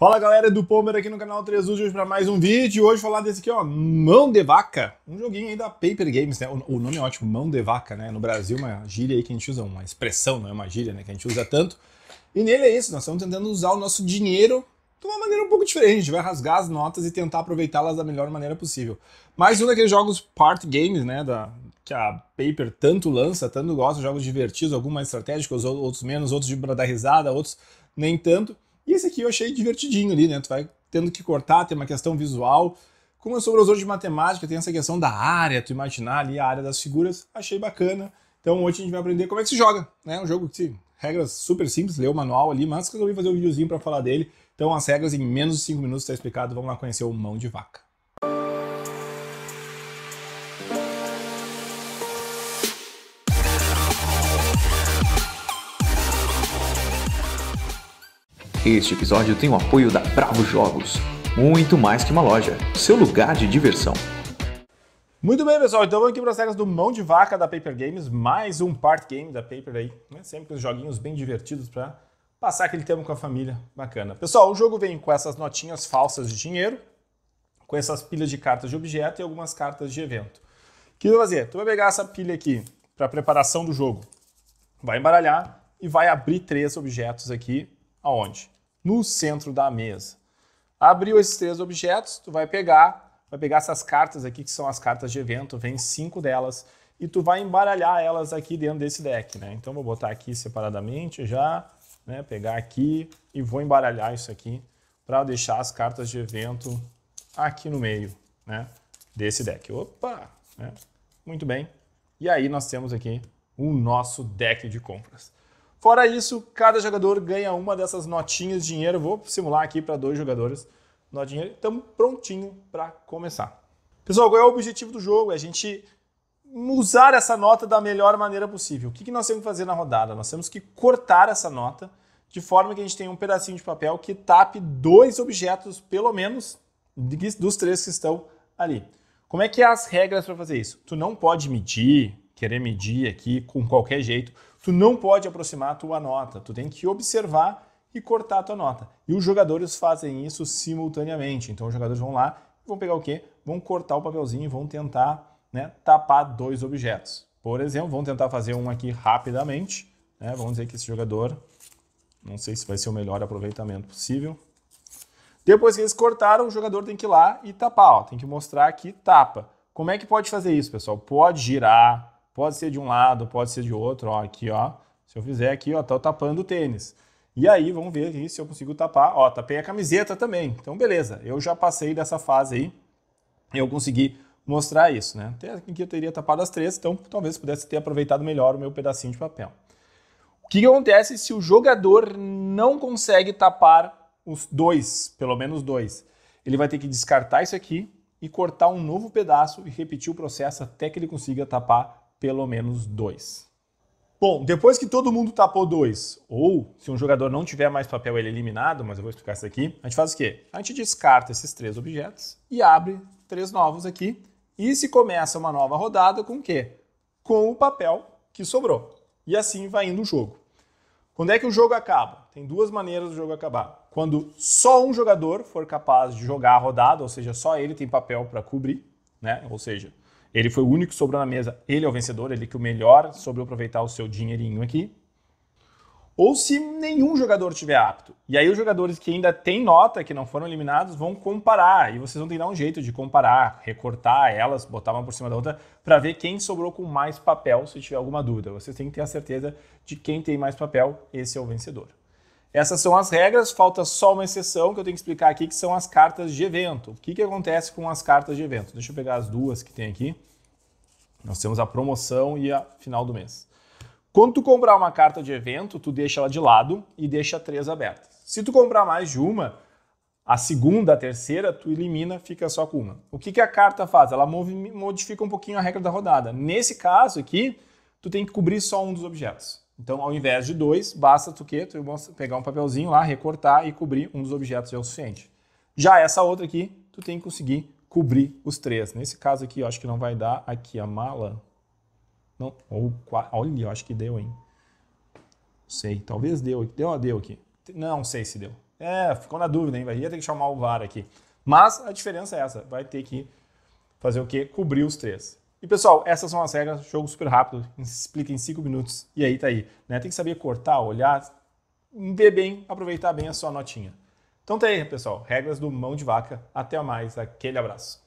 Fala galera do Pomber aqui no canal 3 hoje para mais um vídeo. Hoje falar desse aqui, ó, Mão de Vaca, um joguinho aí da Paper Games, né? O, nome é ótimo, Mão de Vaca, né? No Brasil, uma gíria aí que a gente usa, uma expressão, não é uma gíria, né? Que a gente usa tanto. E nele é isso, nós estamos tentando usar o nosso dinheiro de uma maneira um pouco diferente. A gente vai rasgar as notas e tentar aproveitá-las da melhor maneira possível. Mais um daqueles jogos part games, né? Da, que a Paper tanto lança, tanto gosta, jogos divertidos, alguns mais estratégicos, outros menos, outros de dar risada, outros nem tanto. E esse aqui eu achei divertidinho ali, né? Tu vai tendo que cortar, tem uma questão visual. Como eu sou professor de matemática, tem essa questão da área, tu imaginar ali a área das figuras, achei bacana. Então hoje a gente vai aprender como é que se joga, né? Um jogo que regras super simples, leu o manual ali, mas resolvi fazer um videozinho para falar dele. Então as regras em menos de 5 minutos está explicado, vamos lá conhecer o mão de vaca. Este episódio tem o apoio da Bravo Jogos. Muito mais que uma loja, seu lugar de diversão. Muito bem, pessoal. Então vamos aqui para as regras do Mão de Vaca da Paper Games. Mais um part game da Paper aí. Né? Sempre com os joguinhos bem divertidos para passar aquele tempo com a família. Bacana. Pessoal, o jogo vem com essas notinhas falsas de dinheiro, com essas pilhas de cartas de objeto e algumas cartas de evento. O que tu vai fazer? Tu vai pegar essa pilha aqui para preparação do jogo, vai embaralhar e vai abrir três objetos aqui aonde? No centro da mesa. Abriu esses três objetos, tu vai pegar, vai pegar essas cartas aqui que são as cartas de evento, vem cinco delas e tu vai embaralhar elas aqui dentro desse deck, né? Então vou botar aqui separadamente já, né? Pegar aqui e vou embaralhar isso aqui para deixar as cartas de evento aqui no meio, né? Desse deck. Opa, né? Muito bem. E aí nós temos aqui o nosso deck de compras. Fora isso, cada jogador ganha uma dessas notinhas de dinheiro. Vou simular aqui para dois jogadores. Dinheiro. Estamos prontinho para começar. Pessoal, qual é o objetivo do jogo? É a gente usar essa nota da melhor maneira possível. O que nós temos que fazer na rodada? Nós temos que cortar essa nota de forma que a gente tenha um pedacinho de papel que tape dois objetos, pelo menos, dos três que estão ali. Como é que é as regras para fazer isso? Tu não pode medir, querer medir aqui com qualquer jeito, tu não pode aproximar a tua nota, tu tem que observar e cortar a tua nota. E os jogadores fazem isso simultaneamente. Então os jogadores vão lá vão pegar o quê? Vão cortar o papelzinho e vão tentar né, tapar dois objetos. Por exemplo, vamos tentar fazer um aqui rapidamente. Né? Vamos dizer que esse jogador, não sei se vai ser o melhor aproveitamento possível. Depois que eles cortaram, o jogador tem que ir lá e tapar. Ó. Tem que mostrar que tapa. Como é que pode fazer isso, pessoal? Pode girar, Pode ser de um lado, pode ser de outro. Ó, aqui, ó. Se eu fizer aqui, ó, tô tapando o tênis. E aí, vamos ver aqui se eu consigo tapar. Ó, tapei a camiseta também. Então, beleza. Eu já passei dessa fase aí. Eu consegui mostrar isso, né? Até aqui eu teria tapado as três, então talvez pudesse ter aproveitado melhor o meu pedacinho de papel. O que, que acontece se o jogador não consegue tapar os dois, pelo menos dois? Ele vai ter que descartar isso aqui e cortar um novo pedaço e repetir o processo até que ele consiga tapar pelo menos dois. Bom, depois que todo mundo tapou dois, ou se um jogador não tiver mais papel, ele é eliminado, mas eu vou explicar isso aqui, a gente faz o quê? A gente descarta esses três objetos e abre três novos aqui, e se começa uma nova rodada com o quê? Com o papel que sobrou. E assim vai indo o jogo. Quando é que o jogo acaba? Tem duas maneiras do jogo acabar. Quando só um jogador for capaz de jogar a rodada, ou seja, só ele tem papel para cobrir, né? Ou seja, ele foi o único que sobrou na mesa, ele é o vencedor, ele que o melhor soube aproveitar o seu dinheirinho aqui. Ou se nenhum jogador tiver apto. E aí os jogadores que ainda têm nota, que não foram eliminados, vão comparar. E vocês vão ter que dar um jeito de comparar, recortar elas, botar uma por cima da outra, para ver quem sobrou com mais papel, se tiver alguma dúvida. Vocês têm que ter a certeza de quem tem mais papel, esse é o vencedor. Essas são as regras, falta só uma exceção que eu tenho que explicar aqui, que são as cartas de evento. O que, que acontece com as cartas de evento? Deixa eu pegar as duas que tem aqui. Nós temos a promoção e a final do mês. Quando tu comprar uma carta de evento, tu deixa ela de lado e deixa três abertas. Se tu comprar mais de uma, a segunda, a terceira, tu elimina, fica só com uma. O que, que a carta faz? Ela modifica um pouquinho a regra da rodada. Nesse caso aqui, tu tem que cobrir só um dos objetos. Então, ao invés de dois, basta tu, que, tu pegar um papelzinho lá, recortar e cobrir um dos objetos é o suficiente. Já essa outra aqui, tu tem que conseguir cobrir os três. Nesse caso aqui, eu acho que não vai dar aqui a mala. Não, ou olha, eu acho que deu, hein? Sei, talvez deu. Deu deu aqui? Não sei se deu. É, ficou na dúvida, hein? Vai ter que chamar o VAR aqui. Mas a diferença é essa, vai ter que fazer o quê? Cobrir os três. E pessoal, essas são as regras, jogo super rápido, explica em 5 minutos e aí tá aí. Né? Tem que saber cortar, olhar, ver bem, aproveitar bem a sua notinha. Então tá aí, pessoal, regras do mão de vaca. Até mais, aquele abraço.